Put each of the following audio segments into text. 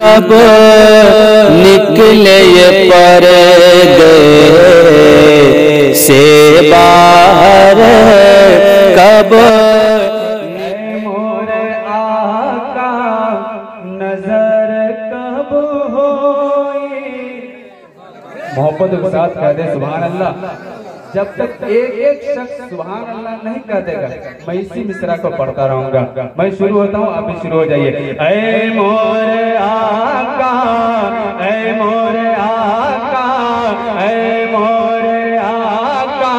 अब निकले ये पर गए। से बाहर कब मोर आका नज़र कब होई मोहब्बत के साथ कह दे, सुभान अल्लाह। जब तक एक एक शख्स सुभान अल्लाह नहीं कह देगा, मैं इसी मिश्रा को पढ़ता रहूँगा। मैं शुरू होता हूँ, आप भी शुरू हो जाइए। ऐ मोरे आका, ऐ मोरे आका, ऐ मोरे आका,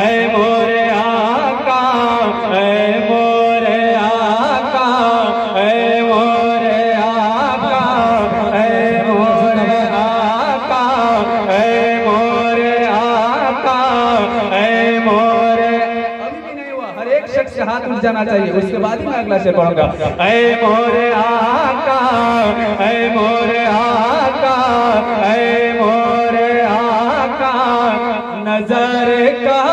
ऐ मोर का हाथ उठ जाना चाहिए, उसके बाद ही मैं अगला शेर पढ़ूँगा। ऐ मोरे आका, ऐ मोरे आका, ऐ मोरे आका, नज़र कब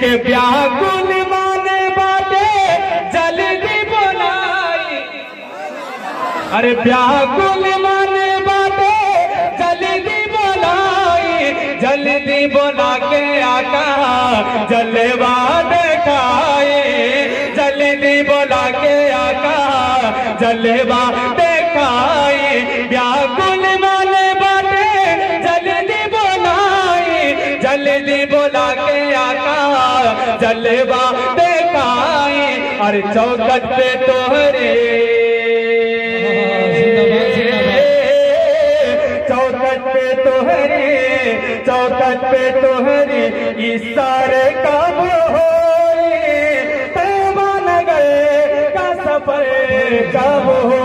के व्याकुल माने बाटे जल्दी बनाई। अरे व्याकुल माने बाटे जल्दी बोलाई जल्दी बोला के आका जलवा देखाए। जल्दी बोला के आका जलवा चौकट पे तोहरे चौकट पे तोहरी चौकट पे तोहरी इशारे कब हो मन नगर का सफ़र काम होई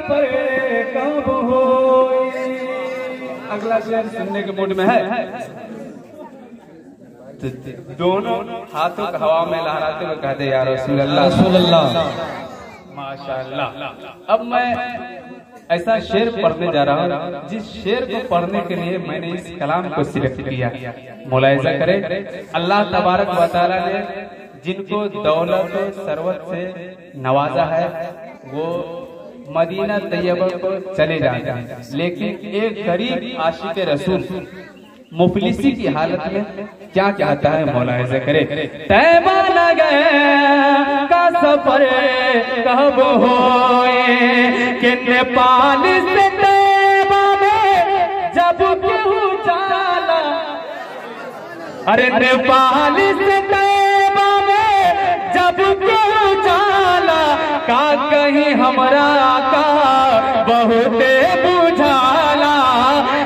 कब अगला शेर सुनने के मूड में है। तो दोनों हाथों को हवा में लहराते हुए कहते यार माशाल्लाह। अब मैं ऐसा शेर पढ़ने जा रहा हूँ जिस शेर को पढ़ने के लिए मैंने इस कलाम को सिलेक्ट किया। मुलायजा करे। अल्लाह तबारक वाली ने जिनको दौलत सरवत से नवाजा है वो मदीना तैयबा को चले जाते हैं। लेकिन एक गरीब आशिक रसूल मुफलिसी की हालत में क्या कहता है मौलाजा करे तैबा लगे का सफ़र कब होए? कि नेपाल से तैबा में जब केहू अरे नेपाल से तैबा में जब कहीं हमरा का। बहुते बुझाला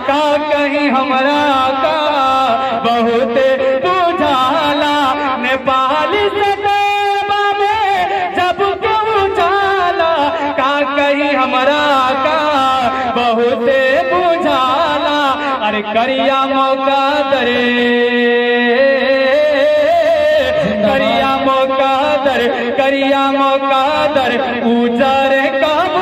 का कहीं हमरा का। बहुते बुझाला, नेपाल से तैबा में जब केहू जाला का कहीं हमरा का। बहुते बुझाला, अरे करिया मौका दरे। कादर करिया मौका दर पूजा रे कादर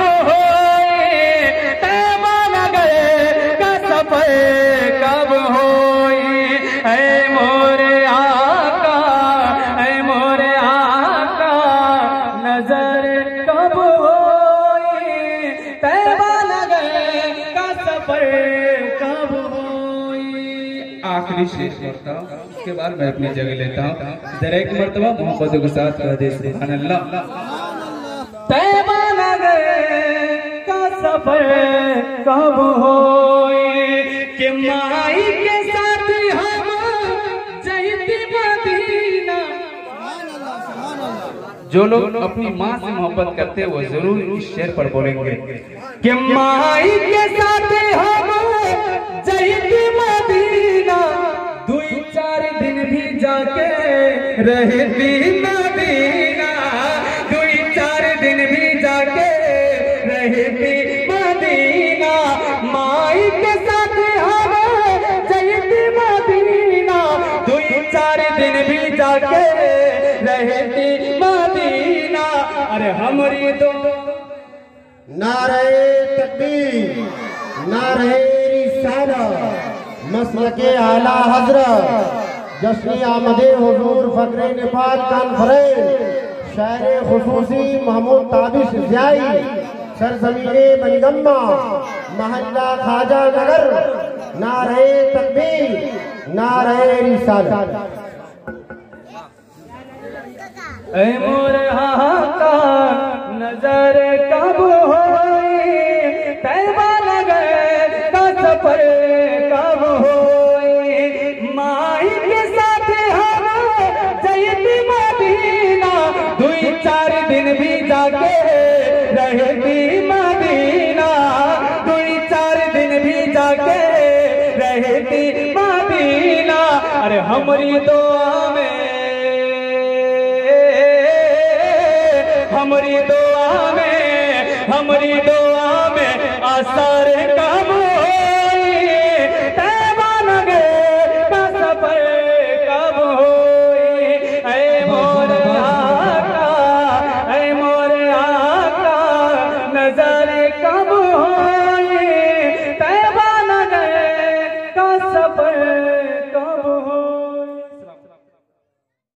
आखिरी पढ़ता हूँ। उसके बाद मैं अपनी जगह लेता हूँ। जरा एक मरतबा मोहब्बत के साथ कह दे अल्लाह सफ़र कब होए? कि माई के साथ हम जयती मदीना। जो लोग अपनी माँ से मोहब्बत करते हैं वो ज़रूर इस शेर पर बोलेंगे। कि माई के साथ हम के अरे हमारी नारे तकबीर नारे रिसाला मसलके आला हज़रत जश्न आमदे हुजूर फकरे नेपाल कॉन्फ्रेंस शायर खसूसी महमूद ताबिश ज़ियाई। सरजमीने मनिगम्मा महल्ला खाजा नगर नारे तकबीर नारे रिसाला ऐ मोर हाका नज़र कब होई, तैबा कब होई। माई के साथ हम जयती मदीना, दुई चार दिन भी जाके हमारी दुआ में हमारी दुआ में हमारी दुआ में आसार का